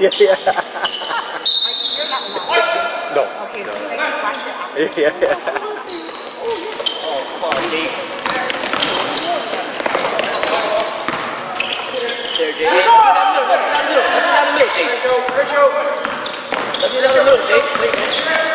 yeah, yeah. You're not lying. No. Okay, no. Like no. Yeah, yeah. oh, Claudy. There, Jake. Let me down a little. Let me down a little, Jake. Let me down a little, Jake. Let me down a little, Jake.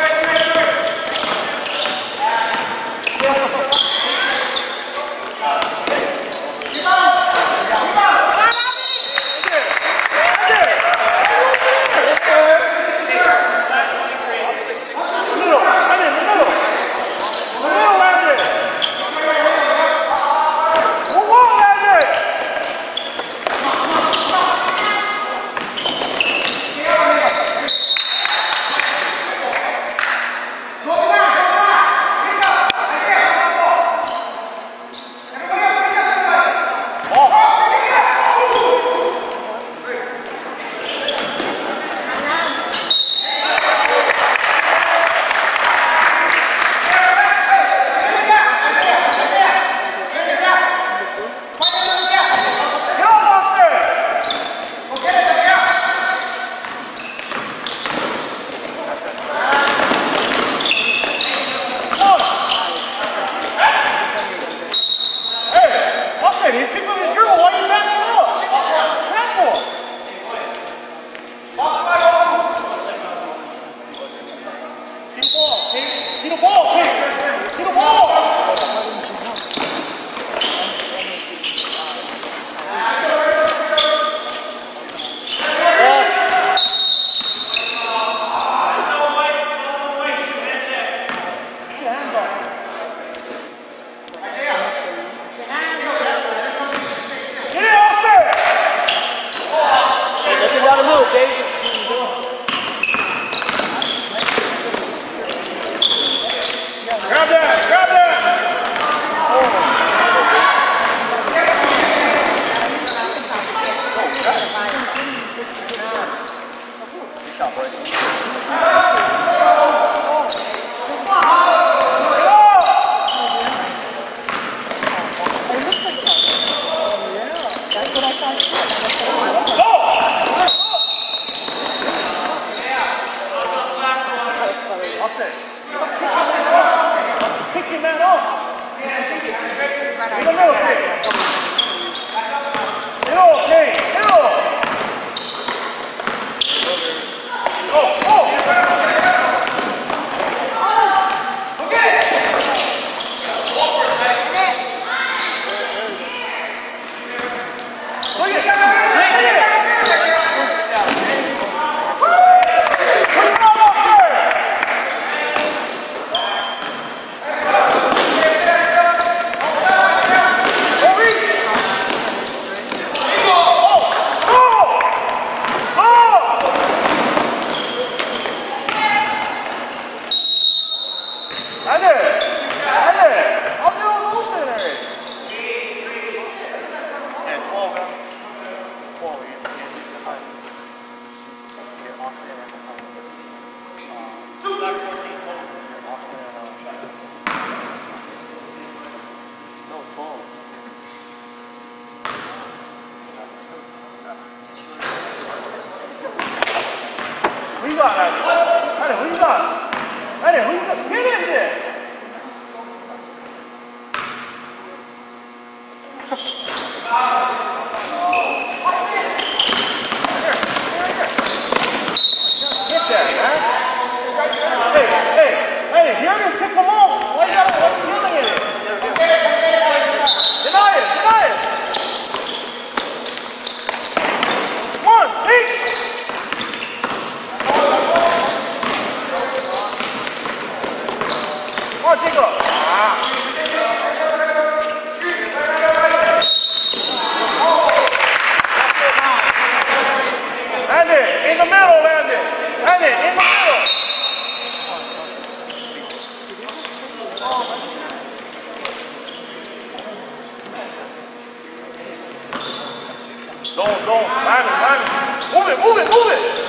Tchau, はい。Zone, zone. Diamond, diamond. Move it, move it, move it.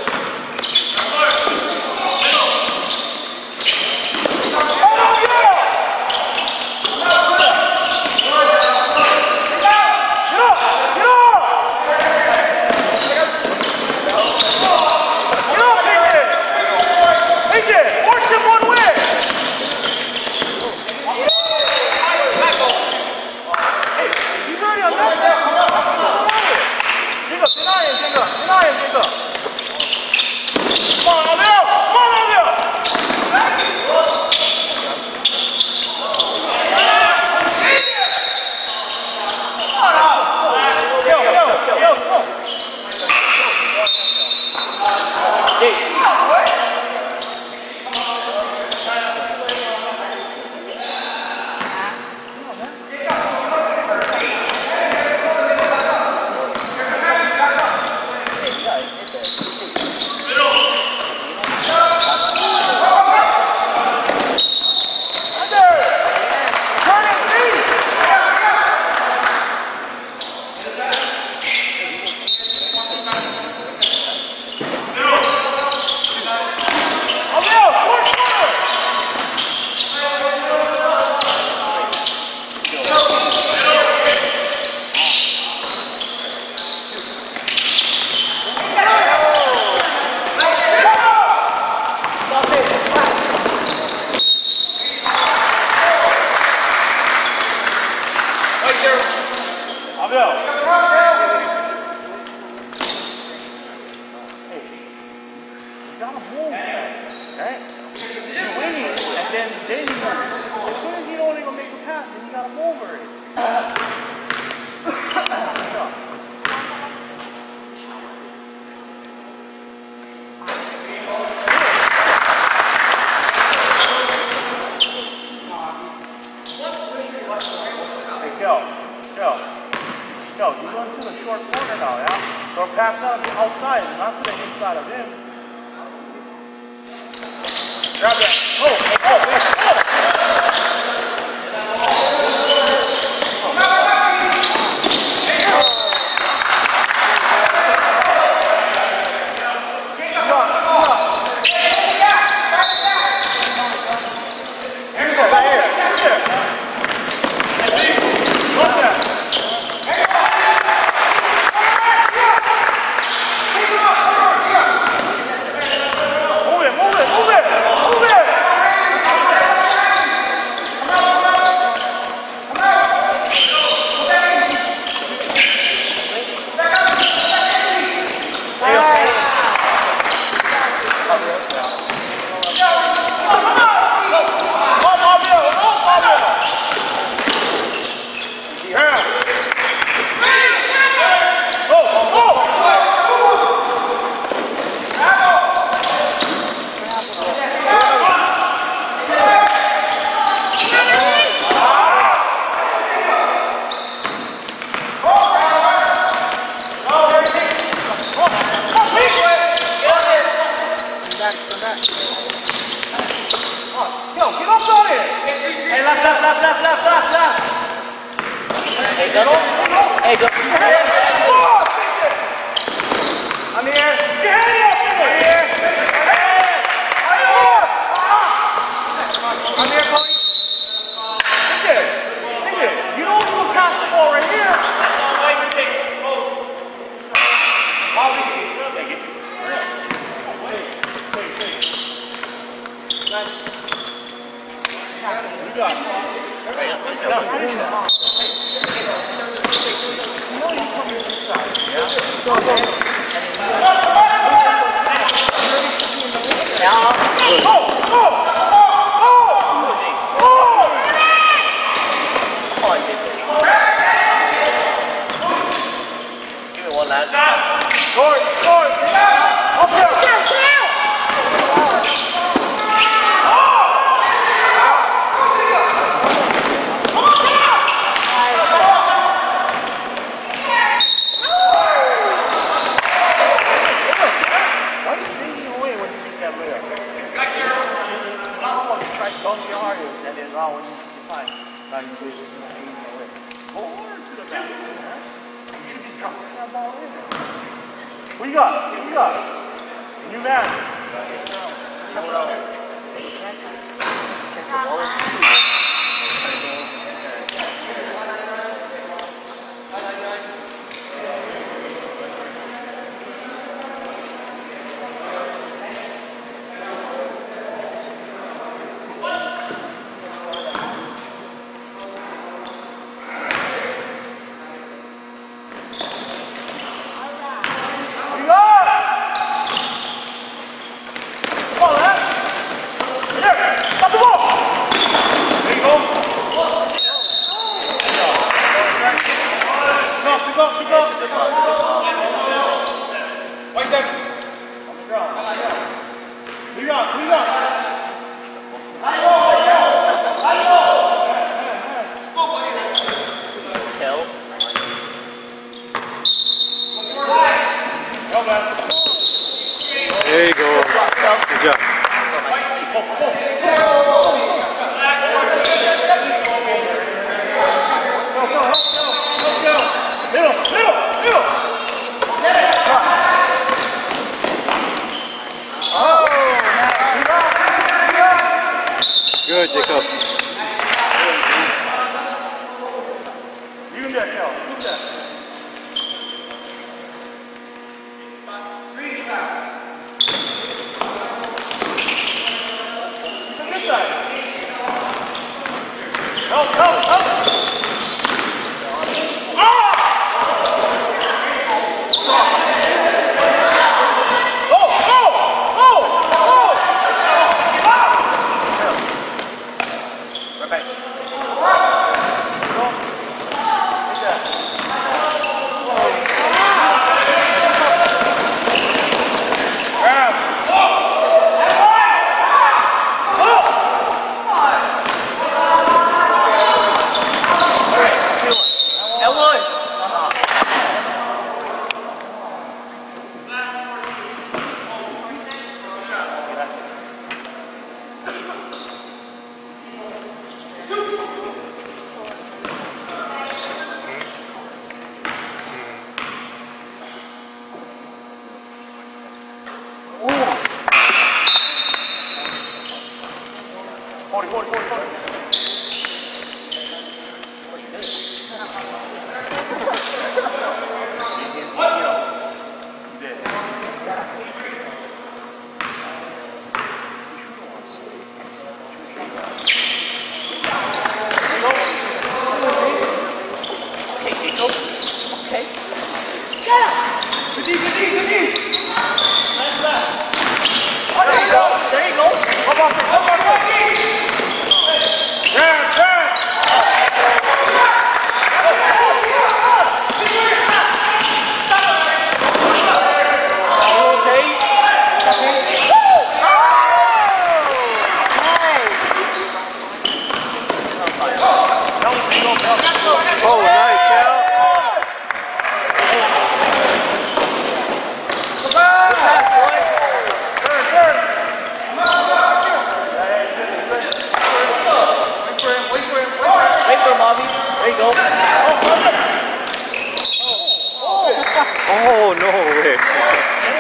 left, left, left, left, left, left. Hey, Gunnel. Hey, Gunnel. I'm here. I'm here. Give me one last. Shot. Court, court. Up here. Close your heart is that is all we find. Now you just lean to got. We got. New man. Oh,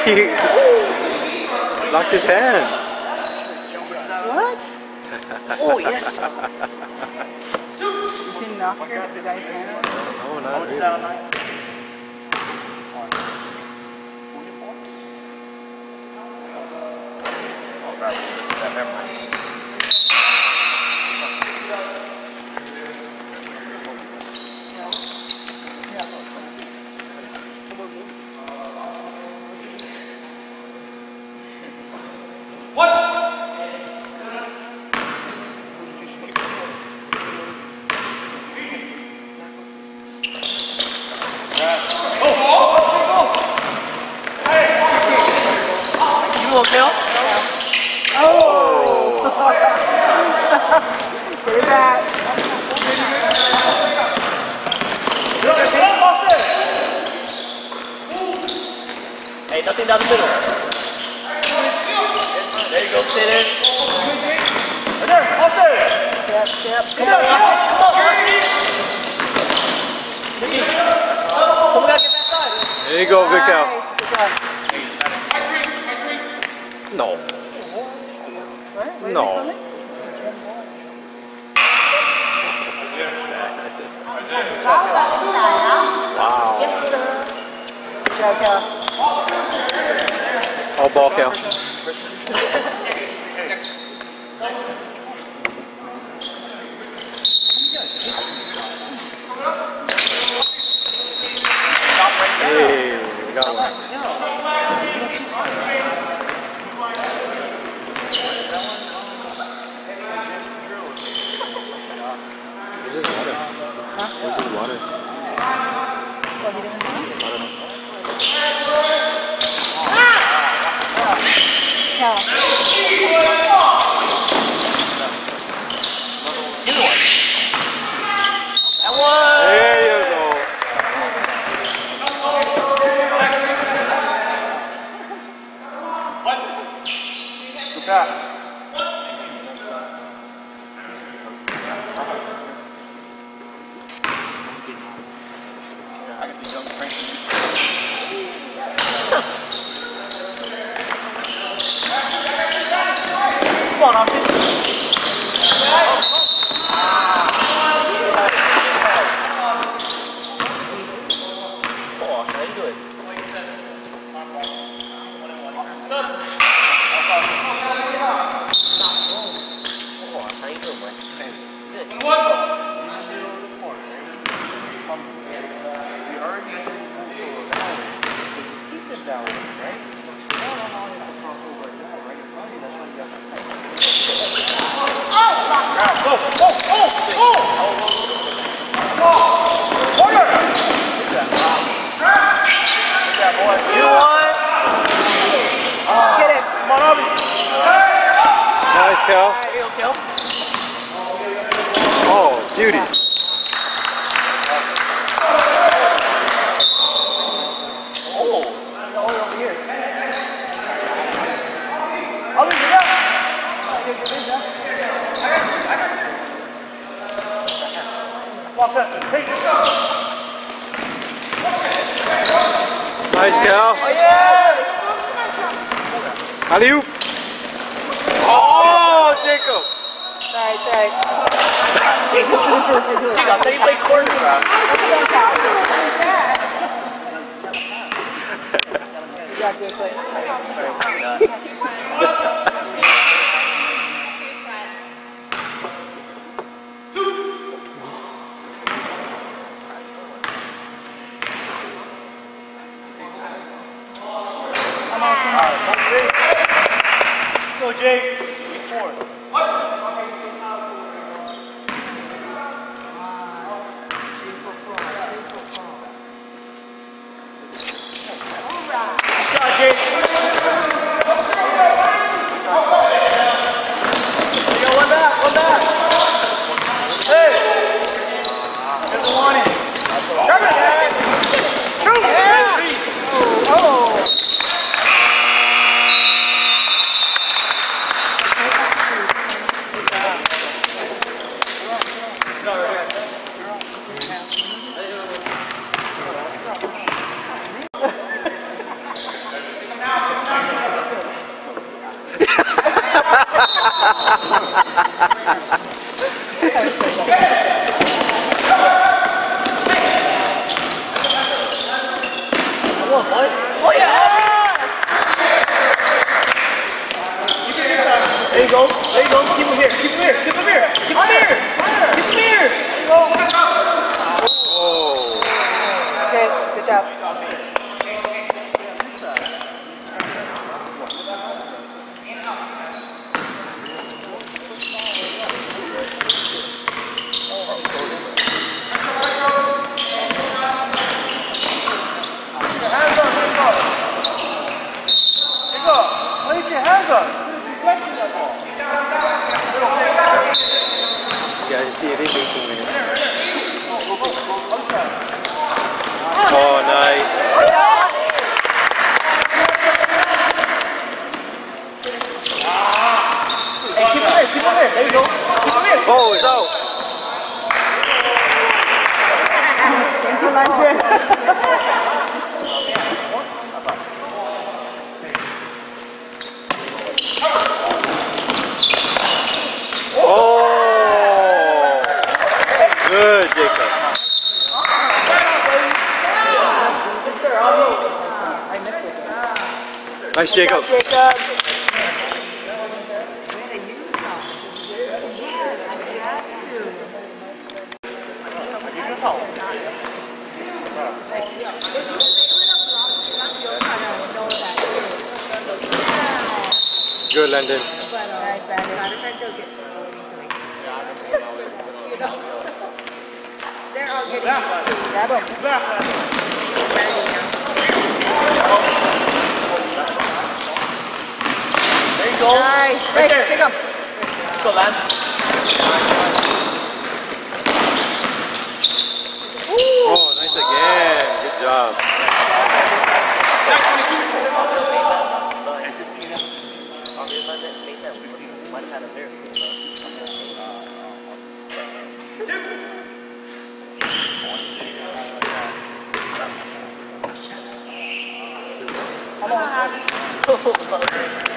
He locked his hand. What? Oh, yes. You can knock your the guy's hand? No, not really. Down nine. Never mind. You okay? Get it back. Hey, nothing down the middle. There you go, sit in. Right there, off there. Step, step, Come on, Come on, Austin. Nikki. Someone gotta get that side. There you go, good Nice. Good job. No. What? No. Wow. Yes, sir. Good job, Cal. All ball, Cal. Hey, we got one. Where's water? Where's his water? What, he didn't know? I don't know. Cal. Allez-oep! Oh, nice. Hey, keep it there, keep it, there you go. Keep on it. Oh, it's out. Nice, Jacob. Jacob. Good, London. They're all getting used to it. Nice. Right, there. Pick up. Let's go, Oh, nice again. Good job. Come on,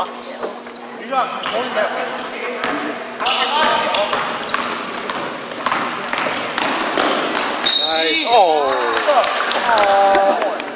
Nice. Oh. oh.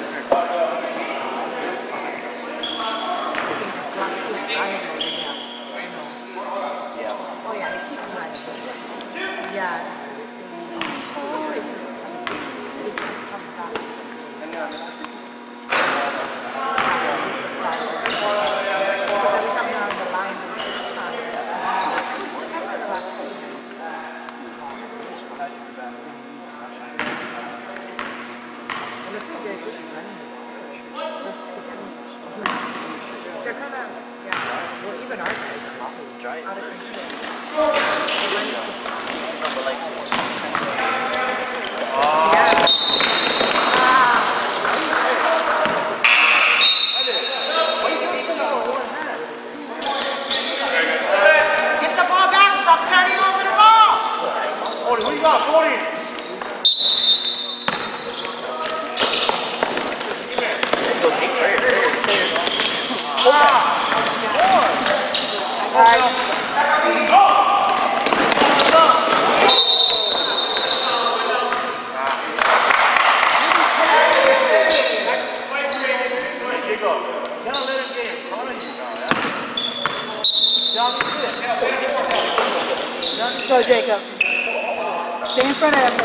front of him.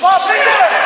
Ball, pick it up!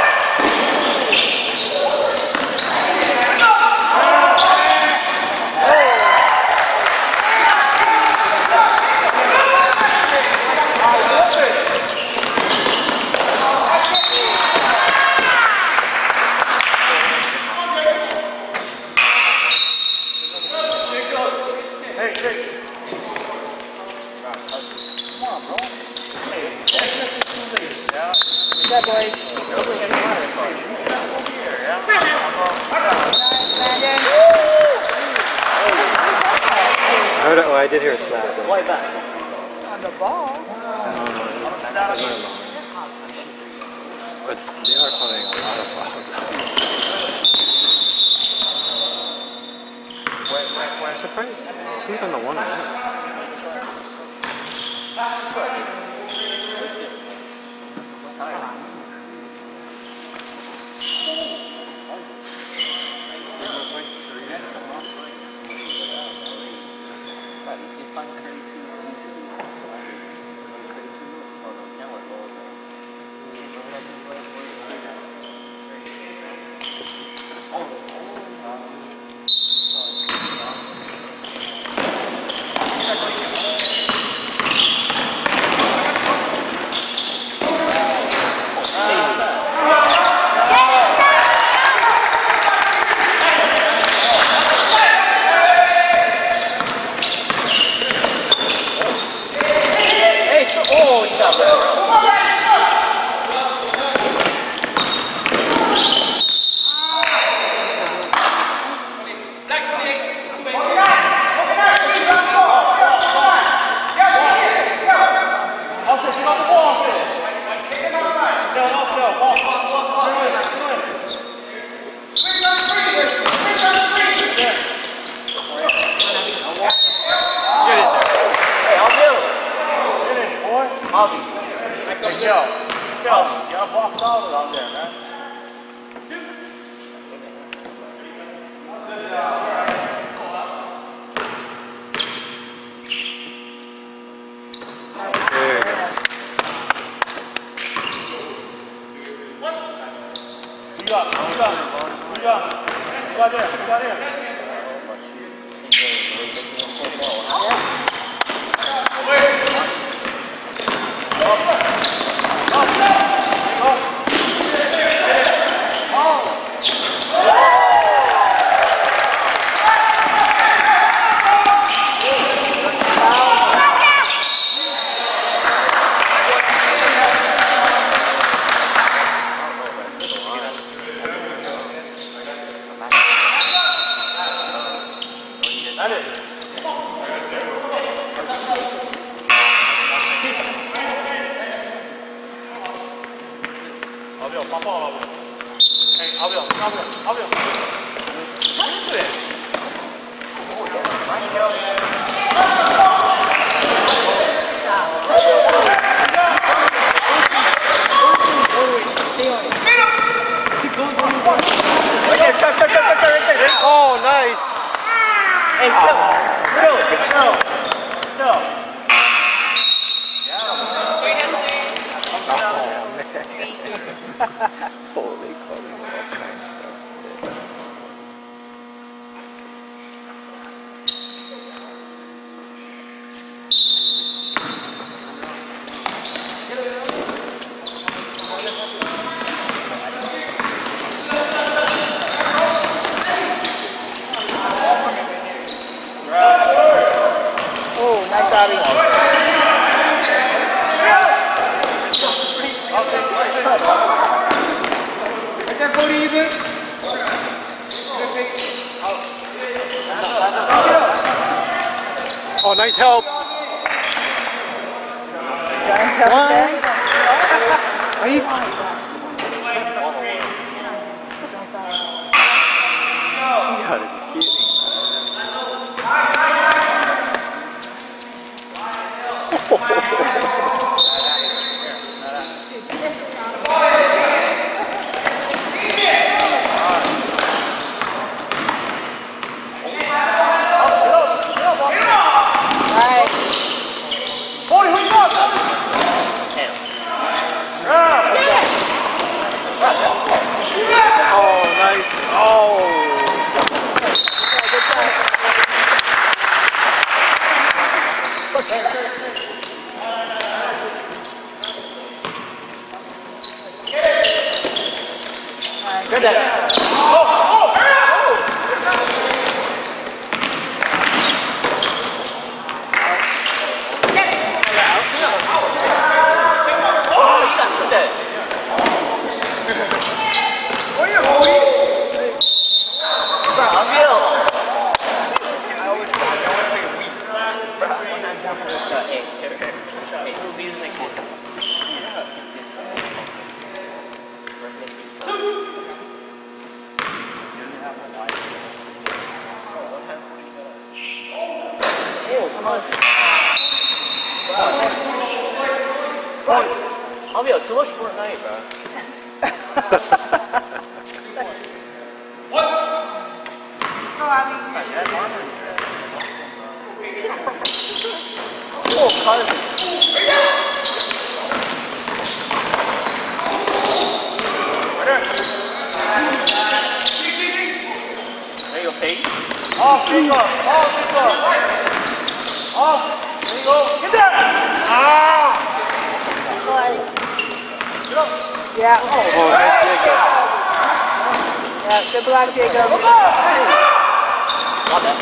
Who's on the one on that? You gotta be kidding. Alright. Oh, nice. Oh. Good day. Oh, you got two days. Bro, I'm real. I always I always take a week. Bro, one time jumping with the hey, hey, hey, hey, just leave this like this. I'm real. Too much Fortnite, bro. Oh, Carmen. There. Oh, big up. Oh. Yeah. Oh, nice Jacob. Yeah, good block, Jacob. Not bad.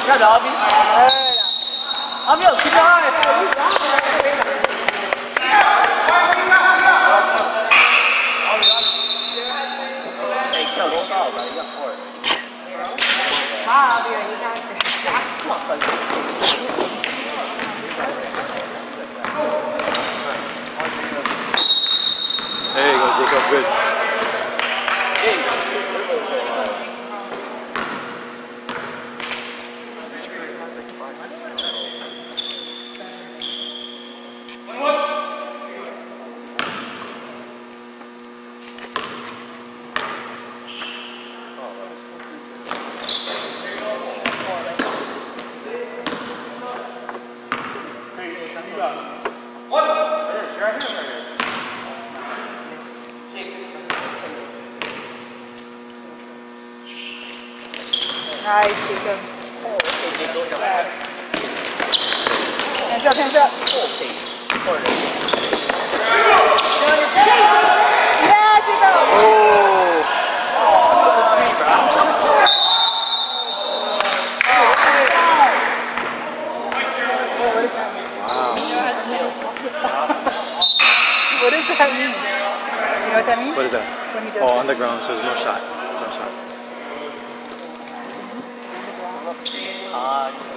Good job, Abby. Abby, keep your eye. Ah, yeah, you got it. There you go, Jacob. Good.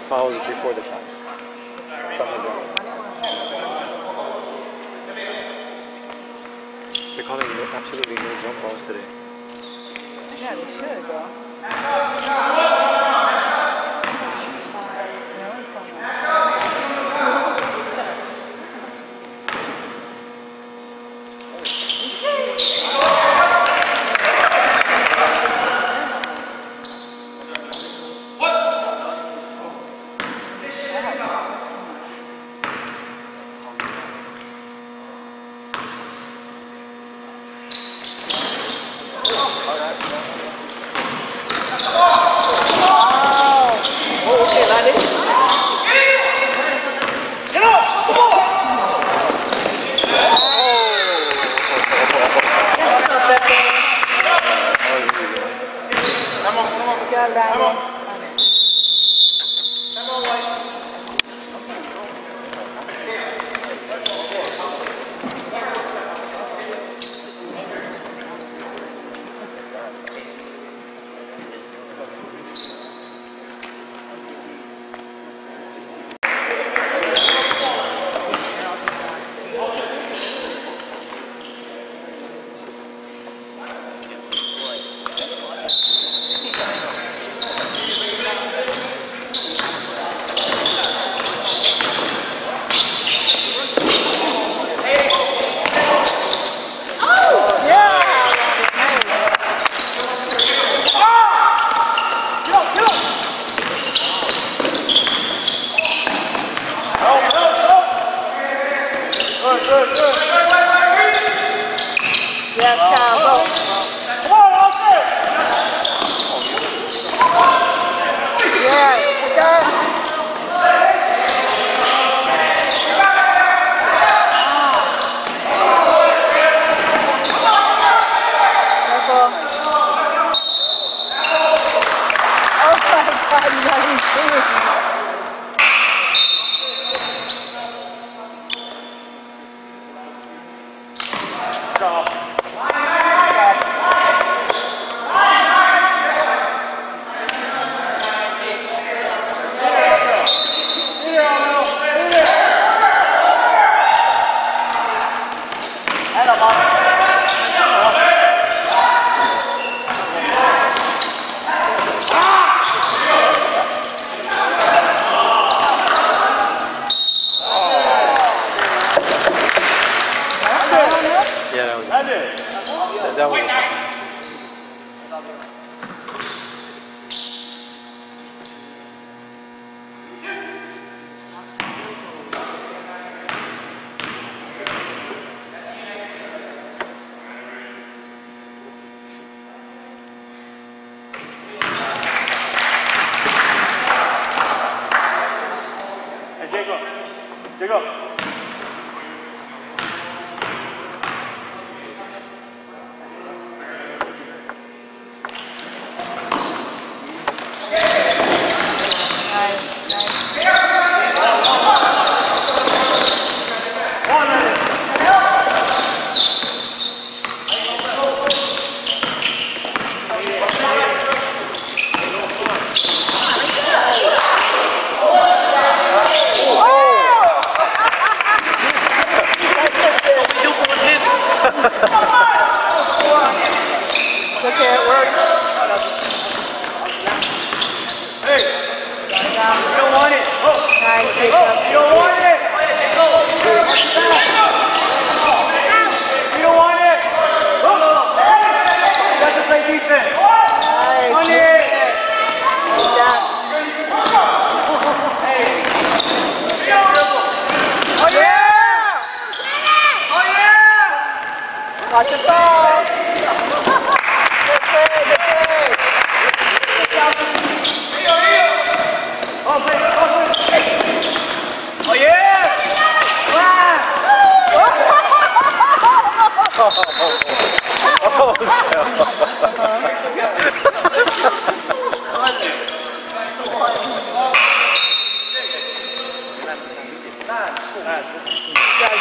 fouls before the shot. They're calling absolutely no jump balls today. Yeah, they should, bro.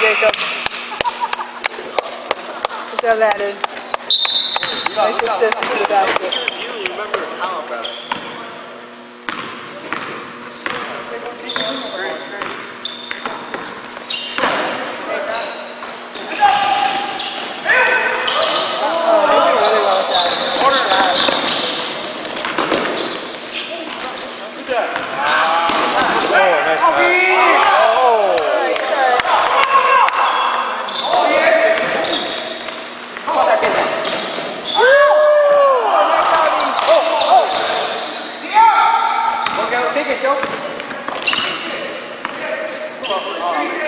Jacob. Look at Aladdin. Nice assist to the basket.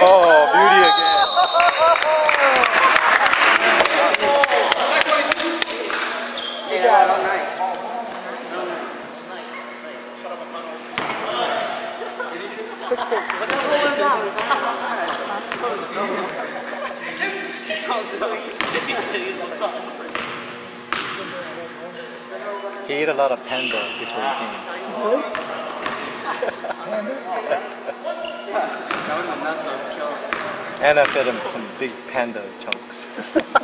Oh, beauty again. he ate a lot of panda before he came. Panda? Anna fed him some big panda chunks.